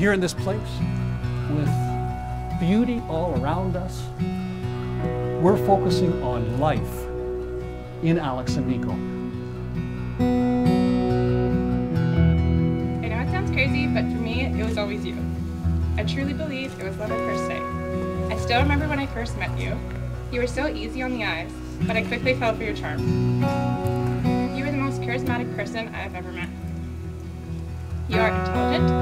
here in this place with beauty all around us. We're focusing on life in Alex and Niko. I know it sounds crazy, but for me, it was always you. I truly believe it was love at first sight. I still remember when I first met you. You were so easy on the eyes, but I quickly fell for your charm. You were the most charismatic person I have ever met. You are intelligent,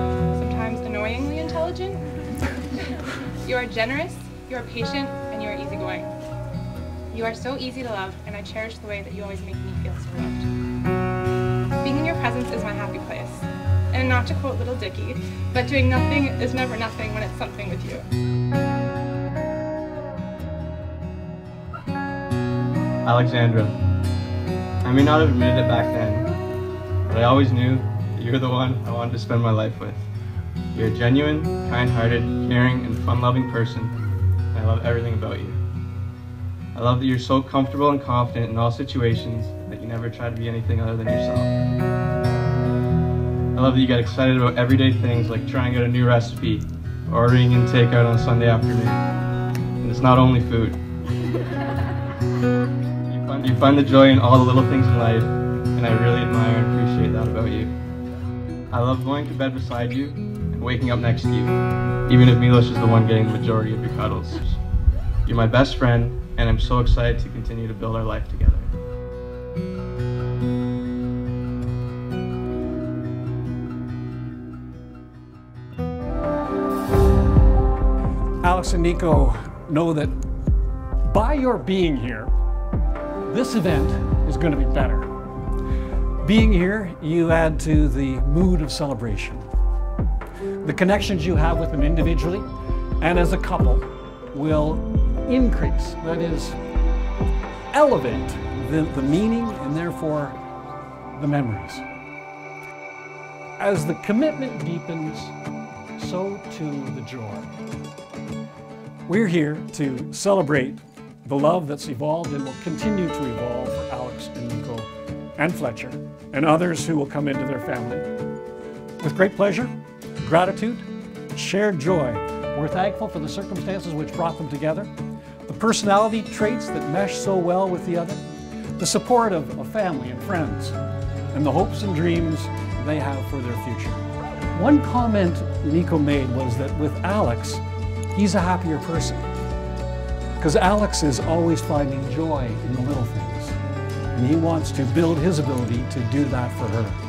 intelligent. you are generous, you are patient, and you are easygoing. You are so easy to love, and I cherish the way that you always make me feel so loved. Being in your presence is my happy place. And not to quote Lil Dicky, but doing nothing is never nothing when it's something with you. Alexandra, I may not have admitted it back then, but I always knew that you're the one I wanted to spend my life with. You're a genuine, kind-hearted, caring, and fun-loving person, I love everything about you. I love that you're so comfortable and confident in all situations that you never try to be anything other than yourself. I love that you get excited about everyday things like trying out a new recipe, ordering in takeout on Sunday afternoon. And it's not only food. You find, you find the joy in all the little things in life, and I really admire and appreciate that about you. I love going to bed beside you and waking up next to you, even if Milos is the one getting the majority of your cuddles. You're my best friend, and I'm so excited to continue to build our life together. Alex and Niko know that by your being here, this event is going to be better. Being here, you add to the mood of celebration. The connections you have with them individually and as a couple will increase, that is, elevate the, the meaning and therefore the memories. As the commitment deepens, so too the joy. We're here to celebrate the love that's evolved and will continue to evolve for Alex and Niko and Fletcher and others who will come into their family. With great pleasure, gratitude, shared joy, we're thankful for the circumstances which brought them together, the personality traits that mesh so well with the other, the support of, of family and friends, and the hopes and dreams they have for their future. One comment Niko made was that with Alex, he's a happier person. Because Alex is always finding joy in the little things. And he wants to build his ability to do that for her.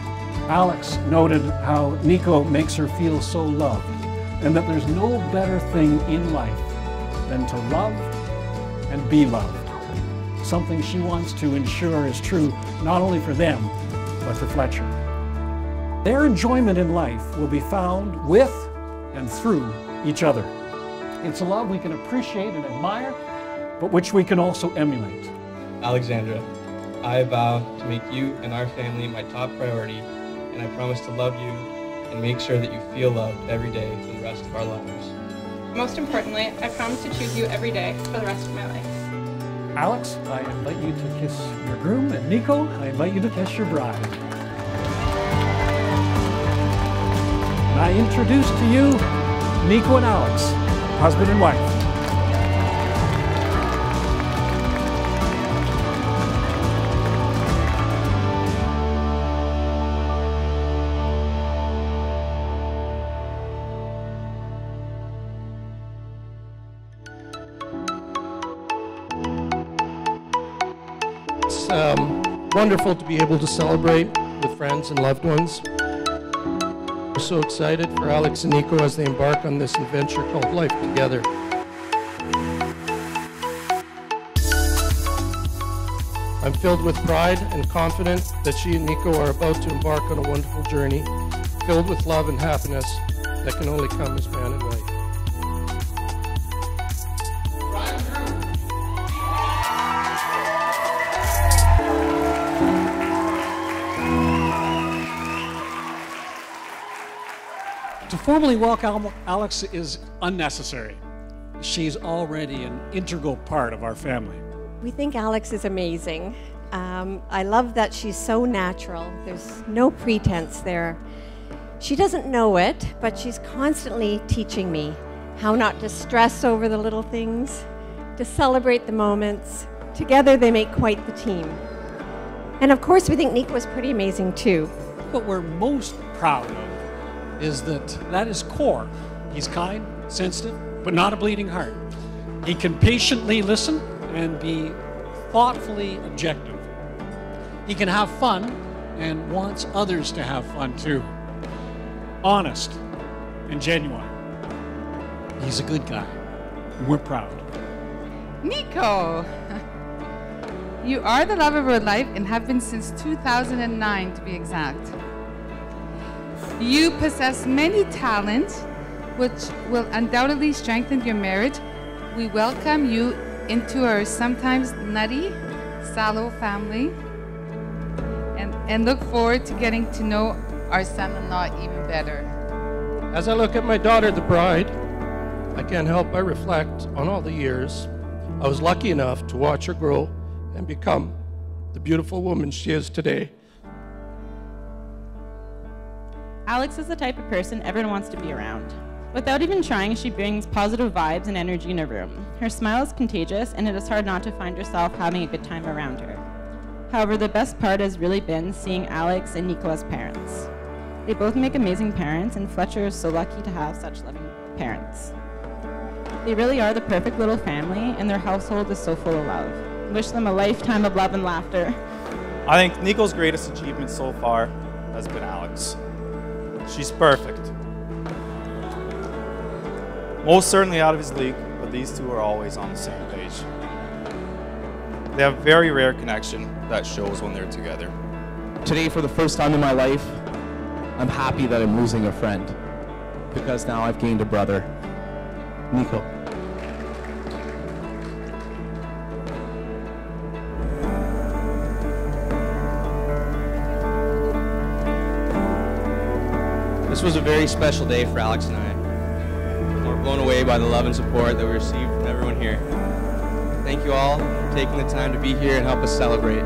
Alex noted how Niko makes her feel so loved and that there's no better thing in life than to love and be loved. Something she wants to ensure is true not only for them, but for Fletcher. Their enjoyment in life will be found with and through each other. It's a love we can appreciate and admire, but which we can also emulate. Alexandra, I vow to make you and our family my top priority, and I promise to love you and make sure that you feel loved every day for the rest of our lives. Most importantly, I promise to choose you every day for the rest of my life. Alex, I invite you to kiss your groom, and Niko, I invite you to kiss your bride. And I introduce to you Niko and Alex, husband and wife. Um, wonderful to be able to celebrate with friends and loved ones. We're so excited for Alex and Niko as they embark on this adventure called Life Together. I'm filled with pride and confident that she and Niko are about to embark on a wonderful journey, filled with love and happiness that can only come as man and wife. Formally welcome Alex is unnecessary. She's already an integral part of our family. We think Alex is amazing. Um, I love that she's so natural. There's no pretense there. She doesn't know it, but she's constantly teaching me how not to stress over the little things, to celebrate the moments. Together, they make quite the team. And of course, we think Niko is pretty amazing too. What we're most proud of is that that is core. He's kind, sensitive, but not a bleeding heart. He can patiently listen and be thoughtfully objective. He can have fun and wants others to have fun too. Honest and genuine. He's a good guy. We're proud. Niko! You are the love of our life and have been since 2009 to be exact. You possess many talents which will undoubtedly strengthen your marriage. We welcome you into our sometimes nutty, sallow family and, and look forward to getting to know our son in law even better. As I look at my daughter, the bride, I can't help but reflect on all the years I was lucky enough to watch her grow and become the beautiful woman she is today. Alex is the type of person everyone wants to be around. Without even trying, she brings positive vibes and energy in a room. Her smile is contagious, and it is hard not to find yourself having a good time around her. However, the best part has really been seeing Alex and Niko parents. They both make amazing parents, and Fletcher is so lucky to have such loving parents. They really are the perfect little family, and their household is so full of love. Wish them a lifetime of love and laughter. I think Niko's greatest achievement so far has been Alex. She's perfect. Most certainly out of his league, but these two are always on the same page. They have a very rare connection that shows when they're together. Today, for the first time in my life, I'm happy that I'm losing a friend because now I've gained a brother. Niko. This was a very special day for Alex and I. We're blown away by the love and support that we received from everyone here. Thank you all for taking the time to be here and help us celebrate.